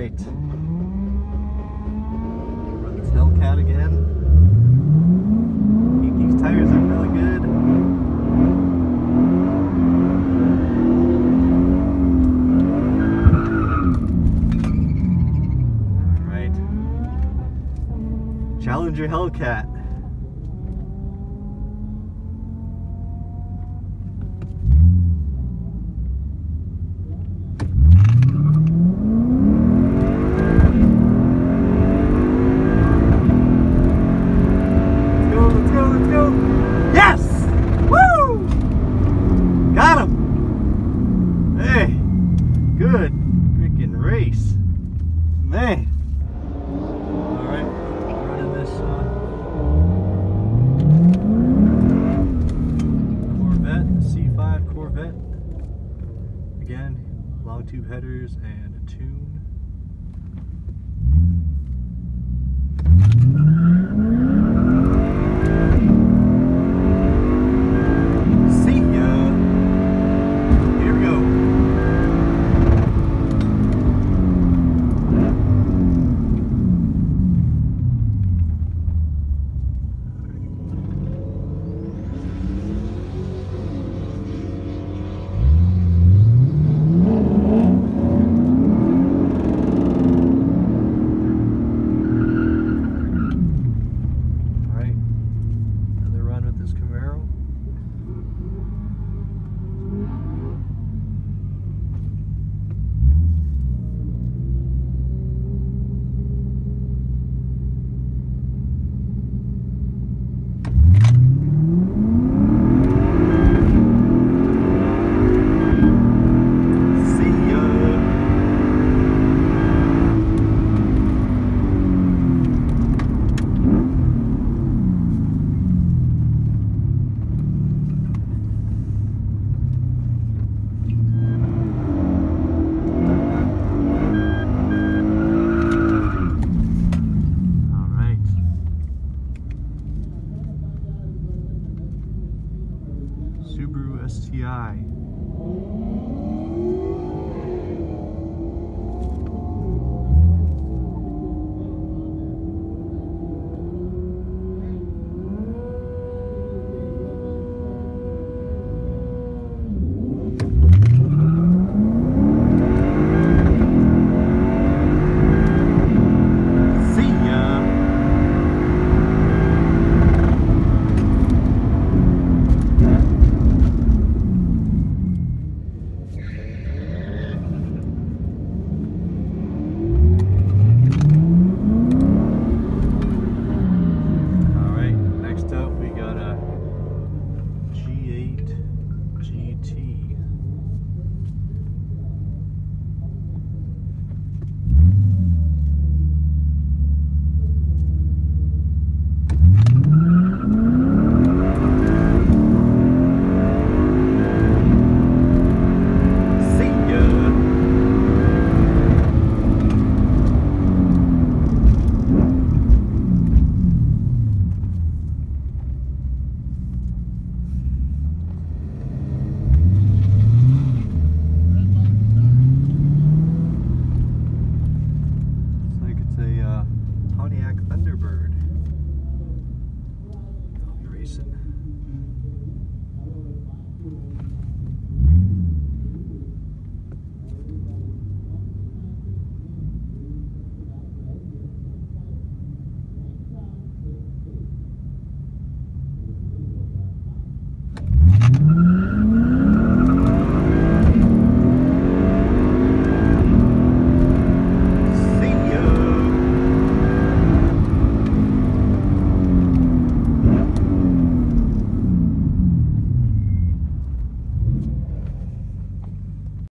right. Run this Hellcat again. These tires in really good. All right. Challenger Hellcat. Good freaking race. Man. Alright, running this uh, Corvette, C5 Corvette. Again, long tube headers and a tune. STI.